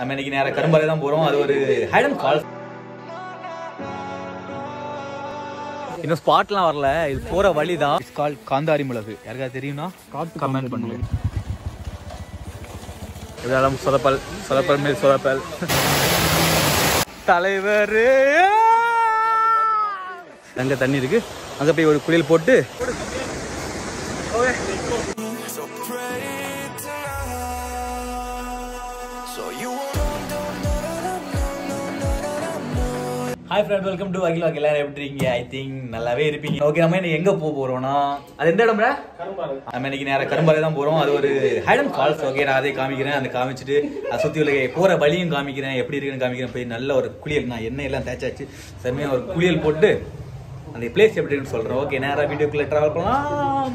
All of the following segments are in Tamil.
நம்ம இன்னைக்கு நேரம் கரும்பாலை தான் போறோம். அது ஒரு ஹைடன் ஃபால்ஸ் இன்னும் ஸ்பாட்லாம் வரல. இது போற வழி தான் இட்ஸ் கால் காந்தாரி மிளகு. யாருக்காவது தெரியும்னா? கமெண்ட் பண்ணுங்க. இதெல்லாம் சொதப்பல். சொதப்பல் மேல் சொதப்பல். தலைவர்! அங்க தண்ணி இருக்கு. அங்க போய் ஒரு குளியல் போட்டு. Hi friend welcome to Akhil எல்லாரும் எப்படி இருக்கீங்க? ஐ திங்க் நல்லாவே இருப்பீங்க. ஓகே நம்ம இன்னைக்கு எங்க போக போறோம்னா அது எந்த இடம் நம்ம இன்னைக்கு நேரம் கரும்பாலை தான் போறோம். அது ஒரு ஹைடன் ஃபால்ஸ் ஓகே நான் அதை காமிக்கிறேன். அந்த காமிச்சிட்டு அதை சுத்தி உள்ள போற வழியும் காமிக்கிறேன். எப்படி இருக்குன்னு காமிக்கிறேன். போய் நல்ல ஒரு குளியல் நான் எண்ணெய் எல்லாம் தேய்ச்சாச்சு. செம்மையா ஒரு குளியல் போட்டு அந்த பிளேஸ் எப்படி இருக்குன்னு சொல்றேன். ஓகே நேரா வீடியோக்குள்ள டிராவல் பண்ணலாம்.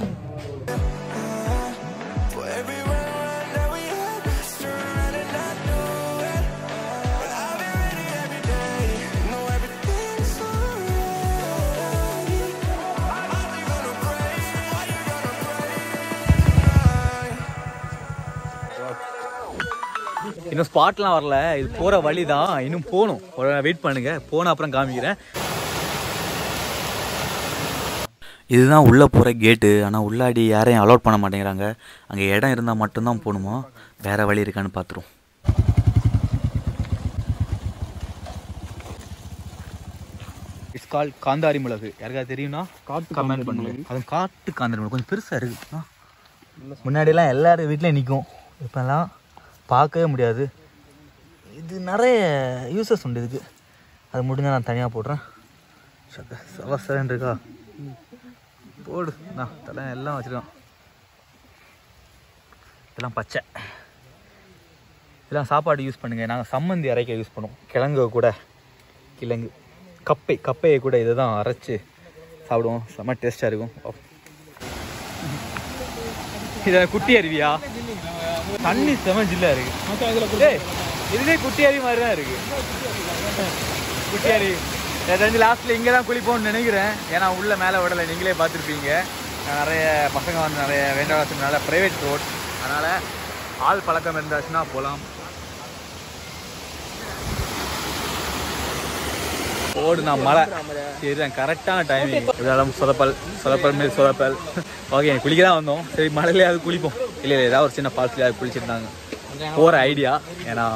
இன்னும் ஸ்பாட்லாம் வரல. இது போற வழி தான் இன்னும் போகணும் வெயிட் பண்ணுங்க. போன அப்புறம் காமிக்கிறேன். இதுதான் உள்ளே போகிற கேட்டு ஆனால் உள்ளாடி யாரையும் அலோட் பண்ண மாட்டேங்கிறாங்க. அங்கே இடம் இருந்தால் மட்டும்தான் போகணுமா வேறு வழி இருக்கான்னு பார்த்துருவோம் இட்ஸ் கால் காந்தாரி மிளகு யாருக்காவது தெரியும்னா? கமெண்ட் பண்ணுங்க. அது காட்டு காந்தாரி மிளகு கொஞ்சம் பெருசா இருக்கு. ஆ. முன்னாடியெல்லாம் எல்லாரும் வீட்லயும் நிற்கும் இப்போல்லாம் பார்க்கவே முடியாது. இது நிறைய யூசஸ் உண்டு இதுக்கு. அது முடிஞ்சால் நான் தனியாக போடுறேன். சவசரன் இருக்கா? போடு. நான் தலை எல்லாம் வச்சுருக்கோம் இதெல்லாம் பச்சை. இதெல்லாம் சாப்பாடு யூஸ் பண்ணுங்கள் நாங்கள் சம்மந்தி அரைக்க யூஸ் பண்ணுவோம். கிழங்கு கூட. கிழங்கு. கப்பை கப்பையை கூட இதை தான் அரைச்சு சாப்பிடுவோம். செம்ம டேஸ்ட்டாக இருக்கும். இதை குட்டி அருவியா? தண்ணி செம ஜில்லா இருக்கு இதுவே குட்டி அருவி மாதிரி தான் இருக்கு. குட்டி அருவி எனக்கு தெரிஞ்சு லாஸ்ட்ல இங்கே தான் குளிப்போம்னு நினைக்கிறேன். ஏன்னா உள்ள மேலே விடலை நீங்களே பார்த்துருப்பீங்க. நிறைய பசங்க வந்து நிறைய வேண்டாம் ப்ரைவேட் ரோட் அதனால ஆள் பழக்கம் இருந்தாச்சுன்னா போகலாம் ஓடுனா மழை. சரிதான் கரெக்டான டைமிங் இதெல்லாம் சொதப்பல் சொதப்பல் மாரி சொதப்பல். ஓகே குளிக்க தான் வந்தோம். சரி மழையிலேயாவது குளிப்போம். இல்லை இல்லை ஏதாவது ஒரு சின்ன ஃபால்ஸ்லையாவது குளிச்சிருந்தாங்க. போகிற ஐடியா ஏன்னா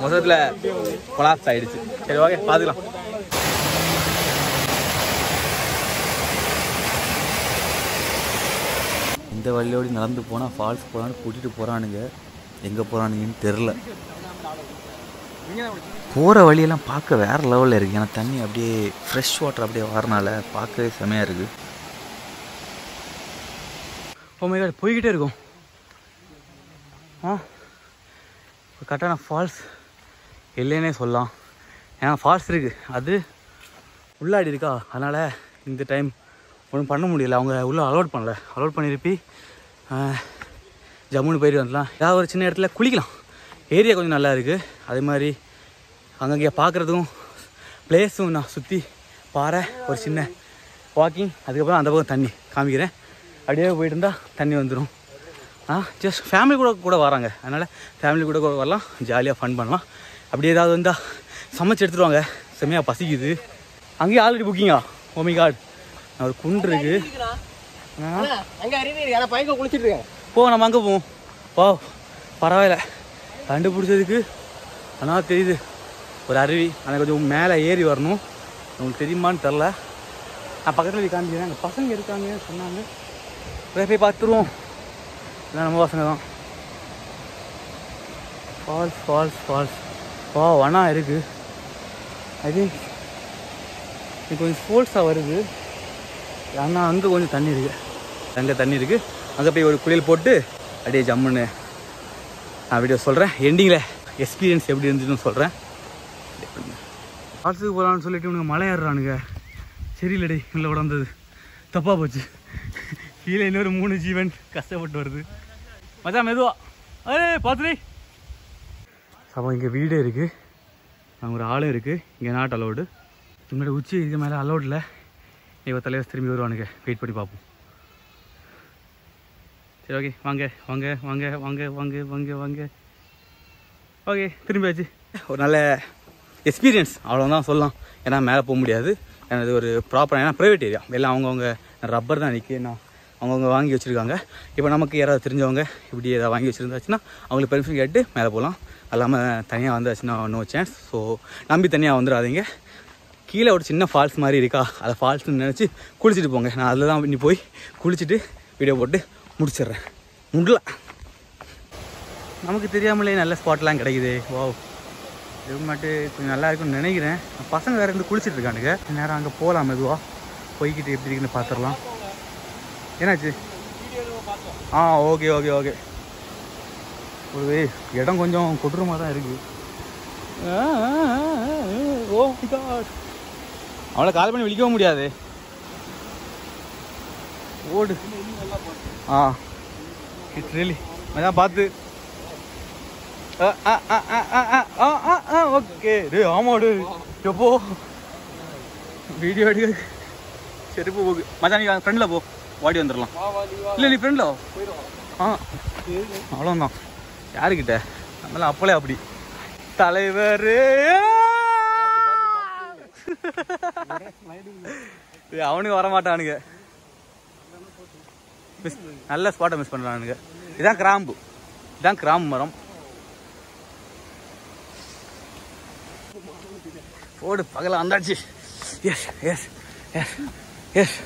மொத்தத்தில் கொலாப்ஸ் ஆயிடுச்சு. சரி ஓகே பார்த்துக்கலாம் இந்த வழியோடு நடந்து போனால் ஃபால்ஸ் போகலான்னு கூட்டிகிட்டு போகிறானுங்க எங்கே போகிறானுங்கன்னு தெரில போகிற வழியெல்லாம் பார்க்க வேறு லெவலில் இருக்குது ஏன்னா தண்ணி அப்படியே ஃப்ரெஷ் வாட்டர் அப்படியே வரனால பார்க்கவே செமையாக இருக்குது ஓ oh போய்கிட்டே இருக்கும். ஆ? கரெக்டான ஃபால்ஸ் இல்லைன்னே சொல்லலாம். ஏன்னா ஃபால்ஸ் இருக்குது அது உள்ளாடி இருக்கா? அதனால் இந்த டைம் ஒன்றும் பண்ண முடியல. அவங்க உள்ளே அலோட் பண்ணல. அலோட் பண்ணியிருப்பி ஜம்முன்னு போயிட்டு வந்துடலாம். ஏதாவது ஒரு சின்ன இடத்துல குளிக்கலாம். ஏரியா கொஞ்சம் நல்லா இருக்குது அதே மாதிரி அங்கங்கே பார்க்குறதுக்கும் பிளேஸும் நான் சுற்றி பாறை ஒரு சின்ன வாக்கிங் அதுக்கப்புறம் அந்த பக்கம் தண்ணி காமிக்கிறேன். அப்படியே போயிட்டு இருந்தால் தண்ணி வந்துடும் ஆ ஜஸ்ட் ஃபேமிலி கூட கூட வராங்க. அதனால் ஃபேமிலி கூட கூட வரலாம். ஜாலியாக ஃபன் பண்ணலாம். அப்படி ஏதாவது வந்தால் சமைச்சு எடுத்துட்டு வாங்க. செம்மையாக பசிக்குது. அங்கேயே ஆல்ரெடி புக்கிங்கா ஓமி காட் ஒரு குன்று இருக்கு. போ நம்ம அங்கே போவோம். போ. பரவாயில்ல. கண்டுபிடிச்சதுக்கு ஆனால் தெரியுது. ஒரு அருவி ஆனால் கொஞ்சம் மேலே ஏறி வரணும். உங்களுக்கு தெரியுமான்னு தெரில நான் பக்கத்தில் போய் காமிக்கிறேன். அங்கே பசங்க இருக்காங்க சொன்னாங்க. போய் போய் பார்த்துருவோம். இல்லை நம்ம பசங்க தான். ஃபால்ஸ் ஃபால்ஸ் ஃபால்ஸ் வா வனா இருக்குது ஐ திங்க் இது கொஞ்சம் ஃபோல்ஸாக வருது. ஆனால் அங்கே கொஞ்சம் தண்ணி இருக்குது அங்கே தண்ணி இருக்குது அங்கே போய் ஒரு குளியல் போட்டு அப்படியே ஜம்முன்னு நான் வீடியோ சொல்கிறேன் எண்டிங்கில் எக்ஸ்பீரியன்ஸ் எப்படி இருந்துச்சுன்னு சொல்கிறேன் ஃபால்ஸுக்கு போகலான்னு சொல்லிட்டு இவனுங்க மலை ஏறுறானுங்க. சரியில்லடி இல்லை உடந்தது. தப்பாக போச்சு. கீழே இன்னொரு மூணு ஜீவன் கஷ்டப்பட்டு வருது. மச்சான் மெதுவா. அரே பார்த்துடி அப்போ இங்கே வீடே இருக்குது அங்கே ஒரு ஆளும் இருக்குது இங்கே நாட் அலோடு முன்னாடி உச்சி இது மேலே அலோடில் இல்லை. இவ தலைவர் திரும்பி வருவானுங்க. வெயிட் பண்ணி பார்ப்போம் சரி ஓகே வாங்க வாங்க வாங்க வாங்க வாங்க வாங்க வாங்க. ஓகே திரும்பியாச்சு ஒரு நல்ல எக்ஸ்பீரியன்ஸ் அவ்வளோதான் சொல்லலாம். ஏன்னா மேலே போக முடியாது. ஏன்னா இது ஒரு ப்ராப்பராக ஏன்னா ப்ரைவேட் ஏரியா எல்லாம் அவங்கவுங்க ரப்பர் தான் நிற்கி நான் அவங்கவுங்க வாங்கி வச்சுருக்காங்க. இப்போ நமக்கு யாராவது தெரிஞ்சவங்க இப்படி ஏதாவது வாங்கி வச்சுருந்தாச்சுன்னா அவங்களுக்கு பெர்மிஷன் கேட்டு மேலே போகலாம் அல்லாமல் தனியாக வந்தாச்சுன்னா நோ சான்ஸ் ஸோ நம்பி தனியாக வந்துடாதீங்க. கீழே ஒரு சின்ன ஃபால்ஸ் மாதிரி இருக்கா? அதை ஃபால்ஸ்னு நினச்சி குளிச்சுட்டு போங்க. நான் அதில் தான் இன்னி போய் குளிச்சுட்டு வீடியோ போட்டு முடிச்சிடுறேன் முடியல நமக்கு தெரியாமலே நல்ல ஸ்பாட்லாம் கிடைக்குது வாவ் இது மட்டும் கொஞ்சம் நல்லா இருக்கும்னு நினைக்கிறேன் பசங்க வேறு இருந்து குளிச்சுட்டு இருக்கானுங்க நேரம் அங்கே போகலாம் மெதுவாக போய்கிட்டு எப்படி இருக்குன்னு பார்த்துடலாம் என்னாச்சு ஆ ஓகே ஓகே ஓகே ஒரு இடம் கொஞ்சம் கொடூரமாக தான் இருக்குது ஓ அவளை கால் பண்ணி விழிக்கவும் முடியாது ஓடு. ஆ. இட்ஸ் ரியலி அதான் பார்த்து. ஓகே. டே ஆமாடு எப்போ? வீடியோ எடுக்க செருப்பு போகு. மச்சான் நீ ஃப்ரெண்டில் போ. வாடி வந்துடலாம் இல்லை நீ ஃப்ரெண்டில் ஆ. அவ்வளோதான் யாருக்கிட்ட? நம்மளாம் அப்பளே அப்படி. தலைவர்! அவனுக்கு வர மாட்டானுங்க மிஸ் நல்ல ஸ்பாட்டை மிஸ் பண்ணுறானுங்க இதான் கிராம்பு. இதான் கிராம்பு மரம். ஓடு பகல வந்தாச்சு. Yes yes yes yes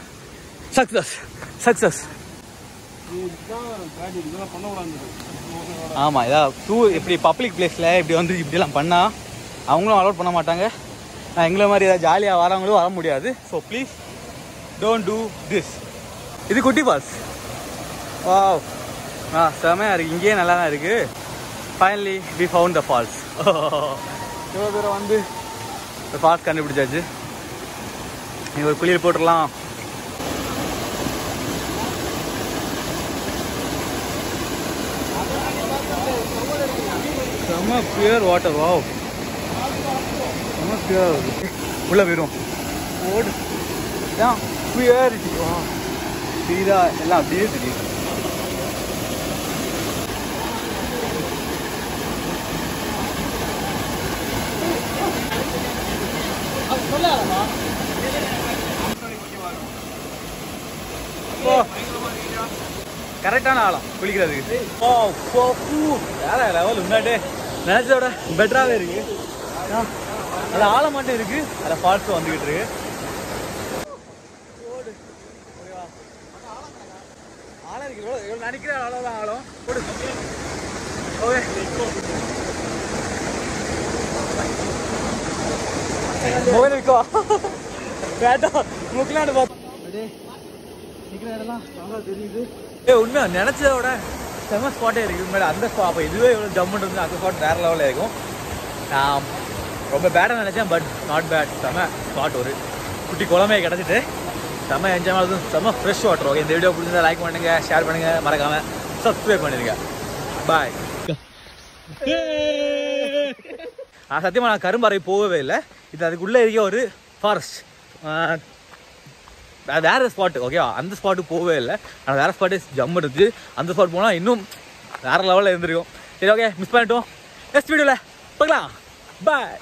success success ஆமாம் இதான் டூ இப்படி பப்ளிக் பிளேஸில் இப்படி வந்து இப்படிலாம் பண்ணால் அவங்களும் அலோட் பண்ண மாட்டாங்க. நான் எங்களை மாதிரி ஏதாவது ஜாலியாக வரவங்களும் வர முடியாது. So please don't do this இது குட்டி பாஸ் வாவ் ஆ செமையாக இருக்குது இங்கேயே நல்லா தான் இருக்குது finally we found the falls இவ்வளோ தூரம் வந்து இந்த ஃபால்ஸ் கண்டுபிடிச்சாச்சு. நீ ஒரு குளியல் போட்டுடலாம். செம்ம பியூர் வாட்டர் வாவ் செம்ம பியூர் உள்ளே போயிடும் ஓடு. பியூரிட்டி வா சீதா எல்லாம் அப்படியே தெரியும் கரெக்டான ஆழம். குளிக்கிறதுக்கு. ஓ ஓ வேற லெவல் முன்னாடி நினைச்சதோட பெட்டராகவே இருக்கு. அது ஆழம் மட்டும் இருக்கு. அதில் ஃபால்ஸும் வந்துகிட்டு இருக்கு ஓடு. ஓகேவா? ஆழம் இருக்கு எவ்வளோ எவ்வளோ நினைக்கிற அவ்வளோதான் ஆழம் ஓடு ஓகே மொபைல் இருக்கோ வேண்டாம் முக்கிலாண்டு பார்த்து நிக்கிற இடம்லாம் நல்லா தெரியுது. ஏ உண்மையா நினைச்சத விட செம ஸ்பாட்டே இருக்கு. உண்மையில அந்த ஸ்பாட் அப்போ இதுவே இவ்வளோ ஜம்முன்னு இருந்து அந்த ஸ்பாட் வேற லெவலில் இருக்கும். நான் ரொம்ப பேடாக நினைச்சேன் பட் நாட் பேட் செம ஸ்பாட் ஒரு குட்டி குளமே கிடச்சிட்டு. செம என்ஜாய் பண்ணது செம ஃப்ரெஷ் வாட்டர் ஓகே இந்த வீடியோ பிடிச்சிருந்தா லைக் பண்ணுங்க ஷேர் பண்ணுங்க மறக்காம சப்ஸ்கிரைப் பண்ணிடுங்க. பாய் நான் சத்தியமாக நான் கரும்பறை போகவே இல்லை. இது அதுக்குள்ளே இருக்க ஒரு ஃபாரஸ்ட் வேறு ஸ்பாட்டு ஸ்பாட் ஓகேவா அந்த ஸ்பாட்டுக்கு போகவே இல்லை. ஆனால் வேறு ஸ்பாட்டு ஜம் எடுத்து அந்த ஸ்பாட் போனால் இன்னும் வேறு லெவலில் இருந்திருக்கும். சரி ஓகே மிஸ் பண்ணிட்டோம். நெக்ஸ்ட் வீடியோவில் பார்க்கலாம். பாய்